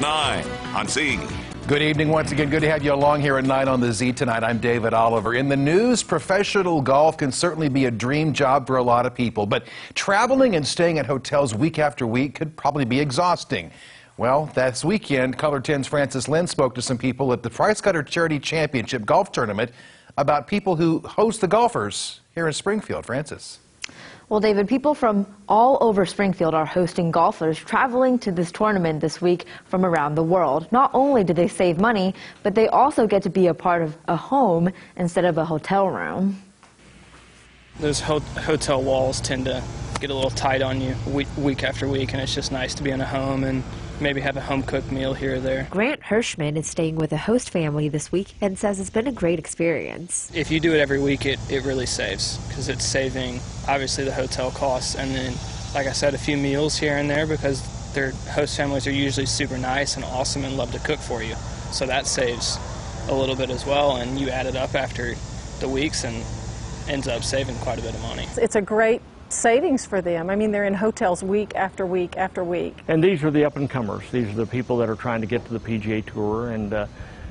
9 on Z. Good evening once again. Good to have you along here at 9 on the Z tonight. I'm David Oliver. In the news, professional golf can certainly be a dream job for a lot of people, but traveling and staying at hotels week after week could probably be exhausting. Well, this weekend, KOLR 10's Francis Lynn spoke to some people at the Price Cutter Charity Championship Golf Tournament about people who host the golfers here in Springfield. Francis. Well, David, people from all over Springfield are hosting golfers traveling to this tournament this week from around the world. Not only do they save money, but they also get to be a part of a home instead of a hotel room. Those ho hotel walls tend to get a little tight on you week, week after week, and it's just nice to be in a home and maybe have a home cooked meal here or there. Grant Hirschman is staying with a host family this week and says it's been a great experience. If you do it every week, it, it really saves because it's saving obviously the hotel costs and then, like I said, a few meals here and there because their host families are usually super nice and awesome and love to cook for you. So that saves a little bit as well, and you add it up after the weeks and ends up saving quite a bit of money. It's a great savings for them. I mean, they're in hotels week after week after week. And these are the up and comers. These are the people that are trying to get to the PGA Tour, and uh,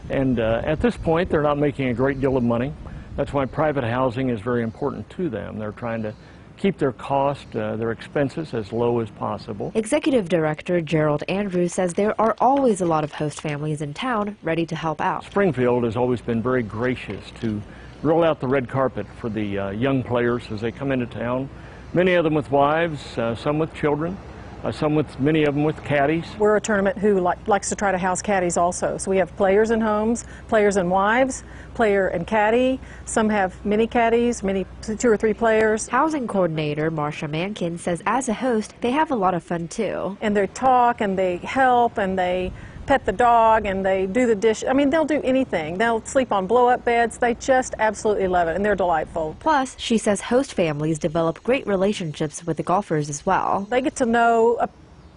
and uh, at this point, they're not making a great deal of money. That's why private housing is very important to them. They're trying to keep their cost, uh, their expenses as low as possible. Executive Director Jerald Andrews says there are always a lot of host families in town ready to help out. Springfield has always been very gracious to roll out the red carpet for the uh, young players as they come into town many of them with wives, uh, some with children, uh, some with many of them with caddies. We're a tournament who li likes to try to house caddies also. So we have players in homes, players and wives, player and caddy. Some have mini caddies, many two or three players. Housing coordinator Marsha Mankin says as a host, they have a lot of fun too. And they talk and they help and they pet the dog and they do the dish. I mean, they'll do anything. They'll sleep on blow up beds. They just absolutely love it and they're delightful. Plus, she says host families develop great relationships with the golfers as well. They get to know a,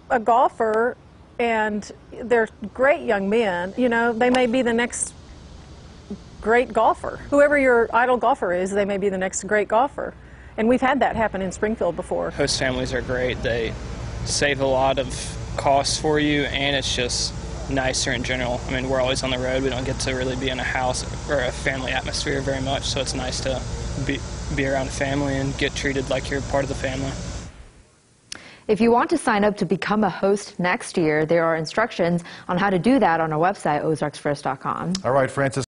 a golfer and they're great young men. You know, they may be the next great golfer. Whoever your idol golfer is, they may be the next great golfer. And we've had that happen in Springfield before. Host families are great. They save a lot of costs for you, and it's just nicer in general. I mean, we're always on the road. We don't get to really be in a house or a family atmosphere very much, so it's nice to be, be around family and get treated like you're part of the family. If you want to sign up to become a host next year, there are instructions on how to do that on our website, ozarksfirst.com. All right, Francis.